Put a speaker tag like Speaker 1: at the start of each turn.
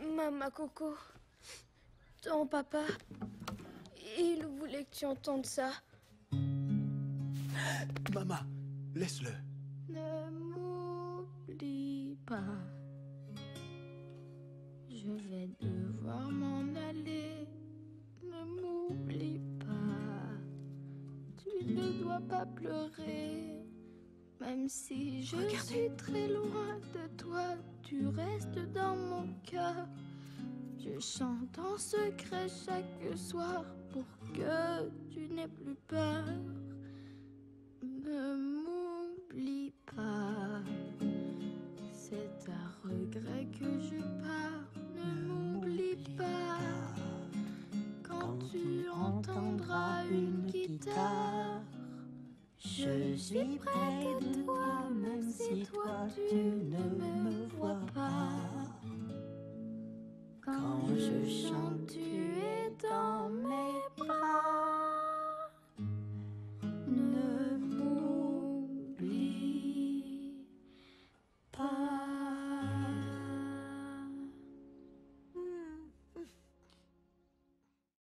Speaker 1: Maman Coco, ton papa, il voulait que tu entendes ça.
Speaker 2: Maman, laisse-le.
Speaker 1: Ne m'oublie pas. Je vais devoir m'en aller. Ne m'oublie pas. Tu ne dois pas pleurer. Même si je suis très loin de toi, tu restes dans mon cœur. Je chante en secret chaque soir pour que tu n'aies plus peur. Ne m'oublie pas. C'est à regret que je pars. Ne m'oublie pas. Quand tu entendras une guitare, je suis près de toi, même si toi tu ne me vois pas. Quand je chante